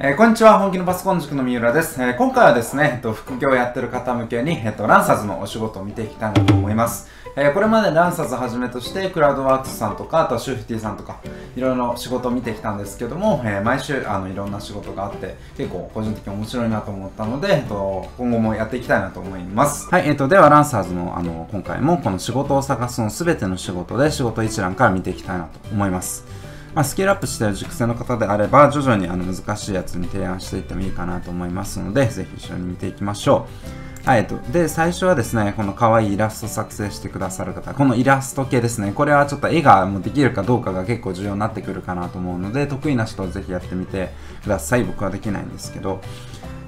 えー、こんにちは、本気のパソコン塾の三浦です。えー、今回はですね、えっと、副業をやってる方向けに、えっと、ランサーズのお仕事を見ていきたいなと思います。えー、これまでランサーズはじめとして、クラウドワークスさんとか、あとはシューフティさんとか、いろいろ仕事を見てきたんですけども、え毎週、あの、いろんな仕事があって、結構個人的に面白いなと思ったので、えっと、今後もやっていきたいなと思います。はい、えっと、では、ランサーズの、あの、今回もこの仕事を探すの全ての仕事で仕事一覧から見ていきたいなと思います。まあ、スケールアップしている熟成の方であれば、徐々にあの難しいやつに提案していってもいいかなと思いますので、ぜひ一緒に見ていきましょう。はい、えっと、で、最初はですね、この可愛いイラスト作成してくださる方、このイラスト系ですね、これはちょっと絵がもうできるかどうかが結構重要になってくるかなと思うので、得意な人はぜひやってみてください。僕はできないんですけど。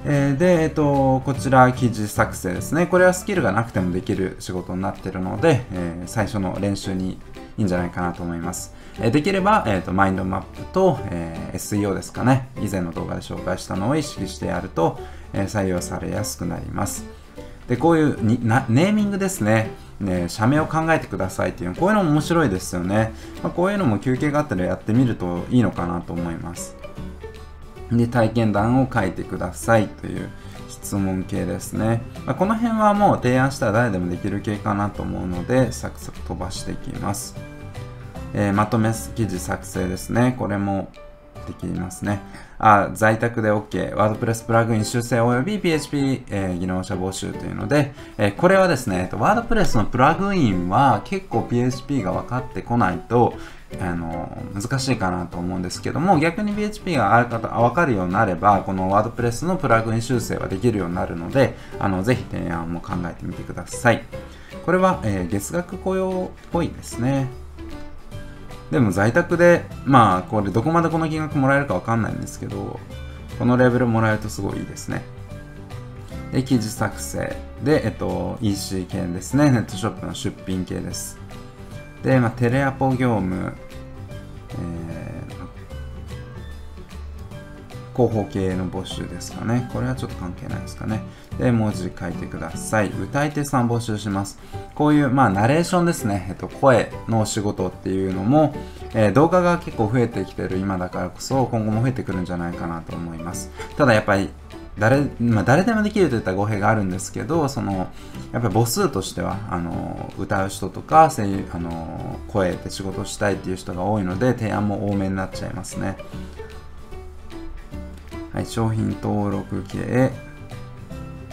えー、で、えっと、こちら記事作成ですね。これはスキルがなくてもできる仕事になってるので、えー、最初の練習にいいんじゃないかなと思います。え、できれば、えーと、マインドマップと、えー、SEO ですかね。以前の動画で紹介したのを意識してやると、え採用されやすくなります。で、こういうにネーミングですね。ね、社名を考えてくださいっていうこういうのも面白いですよね。まあ、こういうのも休憩があったらやってみるといいのかなと思います。で、体験談を書いてくださいという質問系ですね。まあ、この辺はもう提案したら誰でもできる系かなと思うので、サクサク飛ばしていきます。えー、まとめ記事作成ですね。これもできますね。あ在宅で OK、ワードプレスプラグイン修正及び PHP、えー、技能者募集というので、えー、これはですね、ワードプレスのプラグインは結構 PHP が分かってこないと、あの難しいかなと思うんですけども逆に PHP がある方分かるようになればこのワードプレスのプラグイン修正はできるようになるのであのぜひ提案も考えてみてくださいこれは、えー、月額雇用っぽいですねでも在宅で、まあ、これどこまでこの金額もらえるかわかんないんですけど、このレベルもらえるとすごいいいですね。で、記事作成。で、えっと、EC 系ですね。ネットショップの出品系です。で、まあ、テレアポ業務、えー、広報系の募集ですかね。これはちょっと関係ないですかね。で、文字書いてください。歌い手さん募集します。こういう、まあ、ナレーションですね。えっと、声の仕事っていうのも、えー、動画が結構増えてきてる今だからこそ、今後も増えてくるんじゃないかなと思います。ただやっぱり、誰まあ、誰でもできるといった語弊があるんですけどそのやっぱり母数としてはあの歌う人とか声優あの声で仕事したいっていう人が多いので提案も多めになっちゃいますねはい商品登録系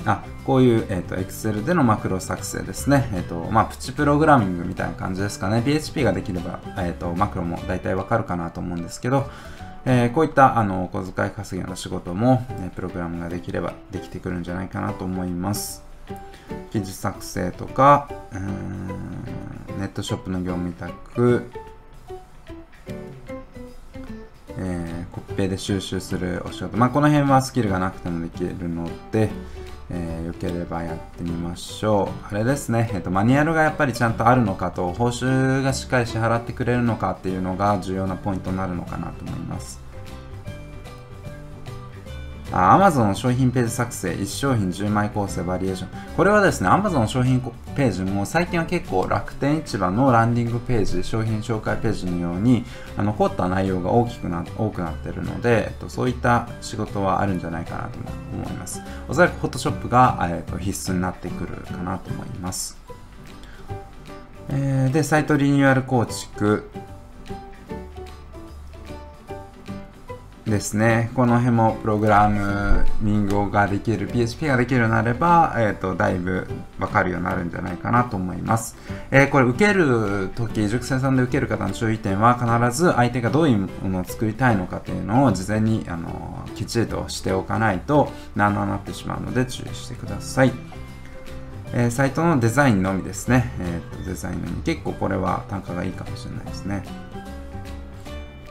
あこういう、えーと、Excel でのマクロ作成ですね。えっ、ー、と、まあ、プチプログラミングみたいな感じですかね。PHP ができれば、えっ、ー、と、マクロも大体わかるかなと思うんですけど、え、こういったあのお小遣い稼ぎの仕事も、ね、プログラムができればできてくるんじゃないかなと思います。記事作成とか、ネットショップの業務委託、えー、コッペで収集するお仕事、まあ、この辺はスキルがなくてもできるので、えー、よければやってみましょう。あれですね、えーと、マニュアルがやっぱりちゃんとあるのかと、報酬がしっかり支払ってくれるのかっていうのが重要なポイントになるのかなと思います。あ Amazon の商品ページ作成、1商品10枚構成バリエーション。これはですね、Amazon の商品ページも最近は結構楽天市場のランディングページ、商品紹介ページのように、あの凝った内容が大きくな多くなっているので、えっと、そういった仕事はあるんじゃないかなと思います。おそらく Photoshop が、えっと、必須になってくるかなと思います。えー、で、サイトリニューアル構築、ですね。この辺もプログラミングができる、PHP ができるようになれば、えっ、ー、と、だいぶわかるようになるんじゃないかなと思います。えー、これ受けるとき、塾生さんで受ける方の注意点は必ず相手がどういうものを作りたいのかというのを事前に、あの、きちりとしておかないと、なななってしまうので注意してください。えー、サイトのデザインのみですね。えっ、と、デザインのみ。結構これは単価がいいかもしれないですね。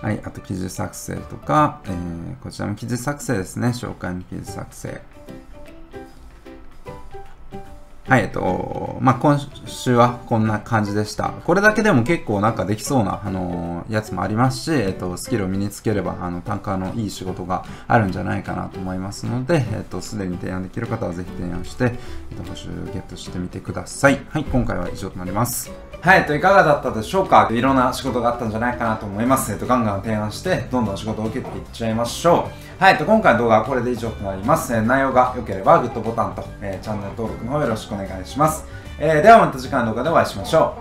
はい、あと記事作成とか、えー、こちらも記事作成ですね。紹介の記事作成。はい、えっと、まあ、今週はこんな感じでした。これだけでも結構なんかできそうな、あのー、やつもありますし、えっと、スキルを身につければ、あの、単価のいい仕事があるんじゃないかなと思いますので、えっと、すでに提案できる方はぜひ提案して、えっと、報酬ゲットしてみてください。はい、今回は以上となります。はい、といかがだったでしょうか？いろんな仕事があったんじゃないかなと思います。えっと、ガンガン提案して、どんどん仕事を受けていっちゃいましょう。はい、と今回の動画はこれで以上となります。えー内容が良ければグッドボタンと、えーチャンネル登録の方よろしくくお願いします。えーではまた次回の動画でお会いしましょう。